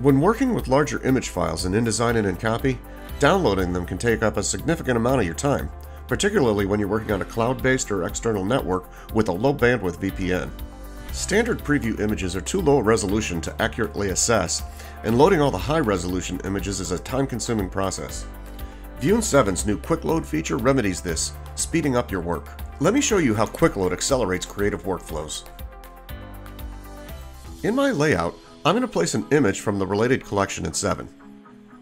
When working with larger image files in InDesign and InCopy, downloading them can take up a significant amount of your time, particularly when you're working on a cloud-based or external network with a low bandwidth VPN. Standard preview images are too low resolution to accurately assess, and loading all the high resolution images is a time consuming process. vjoon 7's new Quick Load feature remedies this, speeding up your work. Let me show you how Quick Load accelerates creative workflows. In my layout, I'm going to place an image from the related collection in 7.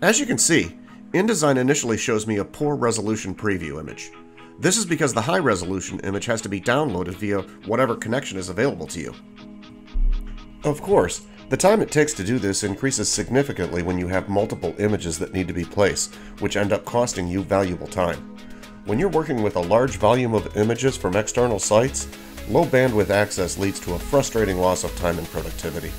As you can see, InDesign initially shows me a poor resolution preview image. This is because the high resolution image has to be downloaded via whatever connection is available to you. Of course, the time it takes to do this increases significantly when you have multiple images that need to be placed, which end up costing you valuable time. When you're working with a large volume of images from external sites, low bandwidth access leads to a frustrating loss of time and productivity.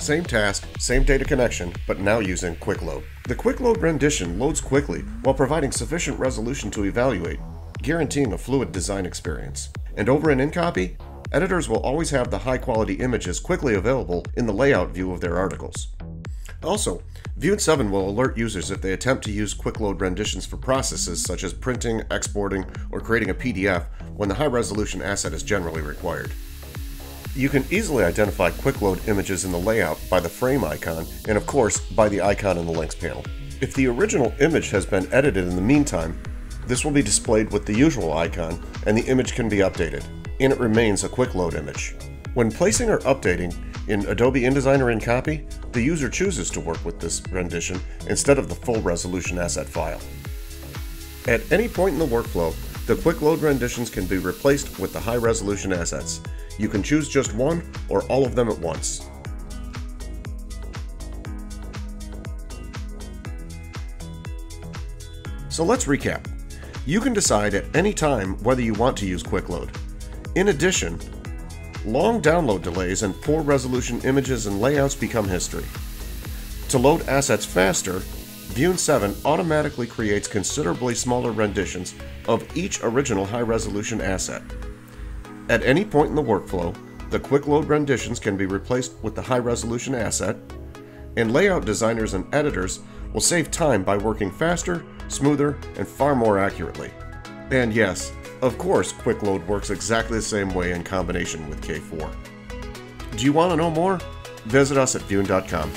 Same task, same data connection, but now using Quick Load. The Quick Load rendition loads quickly while providing sufficient resolution to evaluate, guaranteeing a fluid design experience. And over in InCopy, editors will always have the high quality images quickly available in the layout view of their articles. Also, vjoon 7 will alert users if they attempt to use quick load renditions for processes such as printing, exporting, or creating a PDF when the high resolution asset is generally required. You can easily identify quick load images in the layout by the frame icon and of course by the icon in the links panel. If the original image has been edited in the meantime, this will be displayed with the usual icon and the image can be updated, and it remains a quick load image. When placing or updating in Adobe InDesign or InCopy, the user chooses to work with this rendition instead of the full resolution asset file. At any point in the workflow, the quick load renditions can be replaced with the high resolution assets. You can choose just one or all of them at once. So let's recap. You can decide at any time whether you want to use quick load. In addition, Long download delays and poor resolution images and layouts become history. To load assets faster, vjoon 7 automatically creates considerably smaller renditions of each original high-resolution asset. At any point in the workflow, the quick load renditions can be replaced with the high-resolution asset, and layout designers and editors will save time by working faster, smoother, and far more accurately. And yes, of course, Quick Load works exactly the same way in combination with K4. Do you want to know more? Visit us at vjoon.com.